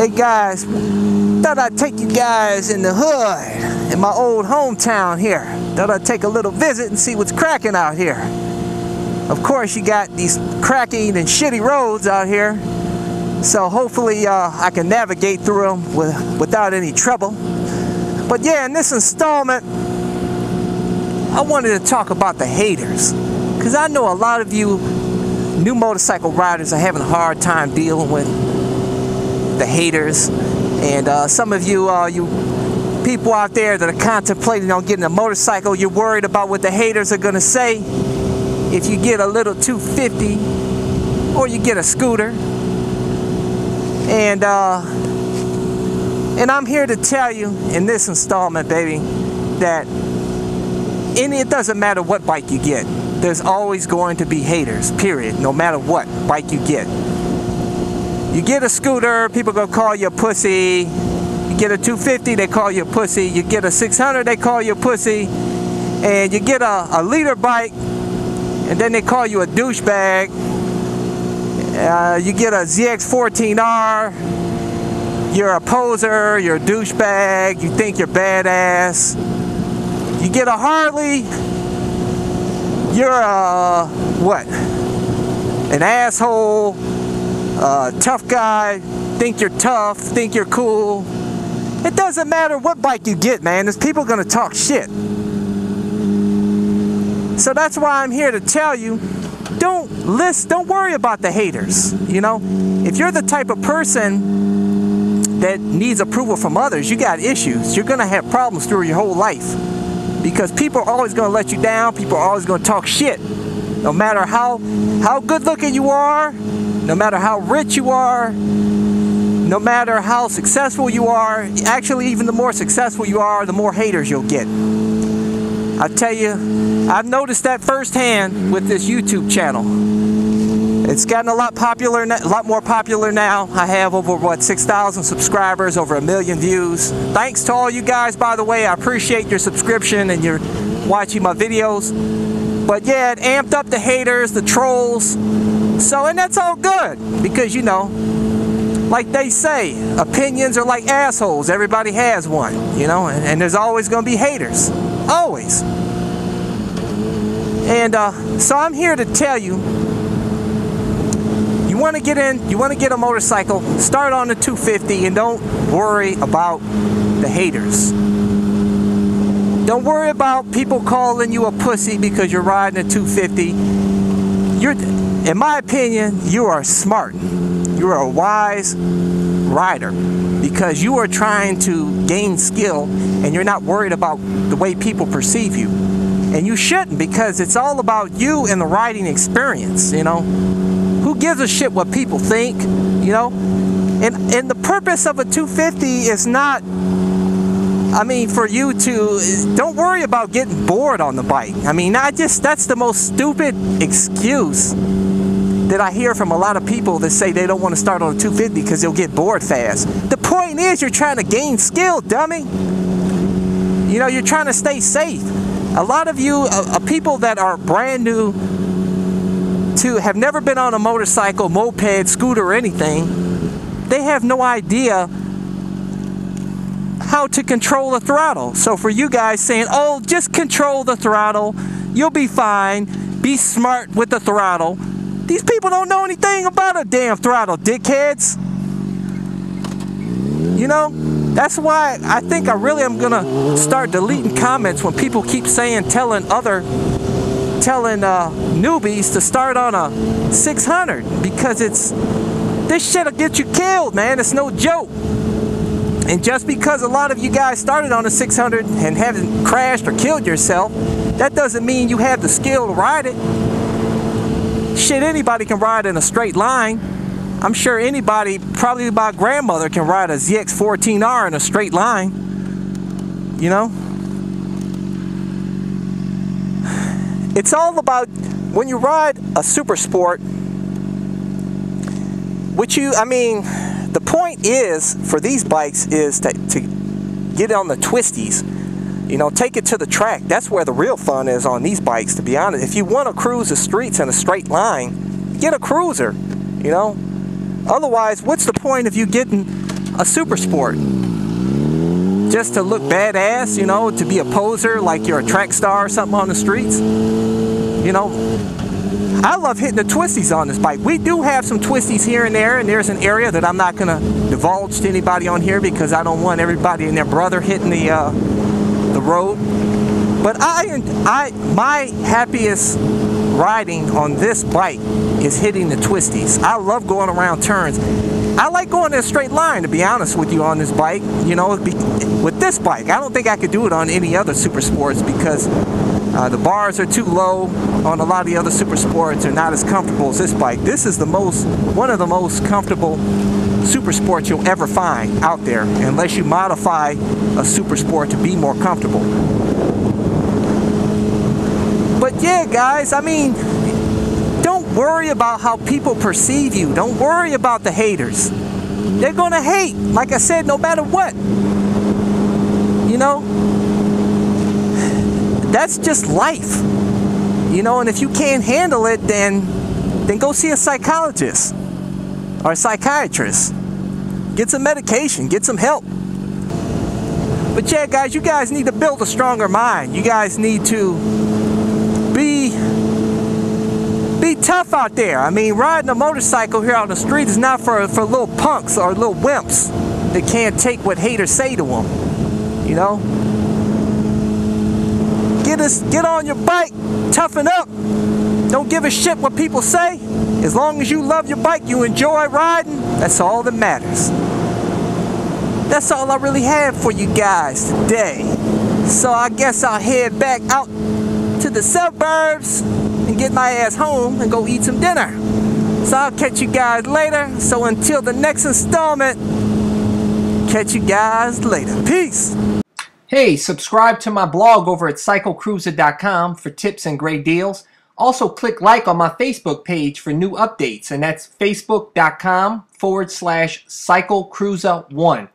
Hey guys, thought I'd take you guys in the hood, in my old hometown here. Thought I'd take a little visit and see what's cracking out here. Of course, you got these cracking and shitty roads out here, so hopefully uh, I can navigate through them with, without any trouble. But yeah, in this installment, I wanted to talk about the haters. Because I know a lot of you new motorcycle riders are having a hard time dealing with the haters. And uh, some of you, uh, you people out there that are contemplating on getting a motorcycle, you're worried about what the haters are going to say if you get a little 250 or you get a scooter. And uh, and I'm here to tell you in this installment, baby, that any it doesn't matter what bike you get. There's always going to be haters, period, no matter what bike you get. You get a scooter, people gonna call you a pussy. You get a 250, they call you a pussy. You get a 600, they call you a pussy. And you get a, a liter bike, and then they call you a douchebag. Uh, you get a ZX14R, you're a poser, you're a douchebag, you think you're badass. You get a Harley, you're a, what? An asshole, uh, tough guy, think you're tough, think you're cool. It doesn't matter what bike you get, man. There's people gonna talk shit. So that's why I'm here to tell you, don't list, don't worry about the haters. You know, if you're the type of person that needs approval from others, you got issues. You're gonna have problems through your whole life because people are always gonna let you down. People are always gonna talk shit. No matter how how good looking you are, no matter how rich you are, no matter how successful you are, actually even the more successful you are, the more haters you'll get. I tell you, I've noticed that firsthand with this YouTube channel. It's gotten a lot popular, a lot more popular now. I have over what 6,000 subscribers, over a million views. Thanks to all you guys, by the way. I appreciate your subscription and your watching my videos. But yeah, it amped up the haters, the trolls. So, and that's all good because you know, like they say, opinions are like assholes. Everybody has one, you know, and, and there's always going to be haters. Always. And uh, so I'm here to tell you you want to get in, you want to get a motorcycle, start on the 250 and don't worry about the haters. Don't worry about people calling you a pussy because you're riding a 250. You're, in my opinion, you are smart. You are a wise rider because you are trying to gain skill and you're not worried about the way people perceive you. And you shouldn't because it's all about you and the riding experience, you know. Who gives a shit what people think, you know? And and the purpose of a 250 is not I mean for you to don't worry about getting bored on the bike. I mean, I just that's the most stupid excuse that I hear from a lot of people that say they don't want to start on a 250 because they'll get bored fast. The point is you're trying to gain skill, dummy. You know, you're trying to stay safe. A lot of you, uh, uh, people that are brand new to, have never been on a motorcycle, moped, scooter, or anything, they have no idea how to control the throttle. So for you guys saying, oh, just control the throttle, you'll be fine, be smart with the throttle, these people don't know anything about a damn throttle, dickheads. You know, that's why I think I really am gonna start deleting comments when people keep saying, telling other, telling uh, newbies to start on a 600 because it's this shit'll get you killed, man. It's no joke. And just because a lot of you guys started on a 600 and haven't crashed or killed yourself, that doesn't mean you have the skill to ride it. Shit, anybody can ride in a straight line. I'm sure anybody, probably my grandmother, can ride a ZX14R in a straight line. You know? It's all about when you ride a super sport, which you, I mean, the point is for these bikes is to, to get on the twisties you know, take it to the track. That's where the real fun is on these bikes, to be honest. If you want to cruise the streets in a straight line, get a cruiser, you know. Otherwise, what's the point of you getting a super sport. Just to look badass, you know, to be a poser like you're a track star or something on the streets. You know, I love hitting the twisties on this bike. We do have some twisties here and there, and there's an area that I'm not going to divulge to anybody on here because I don't want everybody and their brother hitting the uh, the road. But I, I, my happiest riding on this bike is hitting the twisties. I love going around turns. I like going in a straight line, to be honest with you, on this bike. You know, with this bike, I don't think I could do it on any other super sports because uh, the bars are too low on a lot of the other super sports. They're not as comfortable as this bike. This is the most, one of the most comfortable super sports you'll ever find out there, unless you modify a super sport to be more comfortable. But yeah, guys, I mean, don't worry about how people perceive you. Don't worry about the haters. They're going to hate, like I said, no matter what. You know? That's just life. You know, and if you can't handle it, then then go see a psychologist or a psychiatrist. Get some medication, get some help. But yeah, guys, you guys need to build a stronger mind. You guys need to be be tough out there. I mean, riding a motorcycle here on the street is not for for little punks or little wimps that can't take what haters say to them. You know? Get get on your bike, toughen up. Don't give a shit what people say. As long as you love your bike, you enjoy riding, that's all that matters. That's all I really have for you guys today. So I guess I'll head back out to the suburbs and get my ass home and go eat some dinner. So I'll catch you guys later. So until the next installment, catch you guys later. Peace. Hey, subscribe to my blog over at cyclecruza.com for tips and great deals. Also, click like on my Facebook page for new updates, and that's facebook.com forward slash cyclecruza1.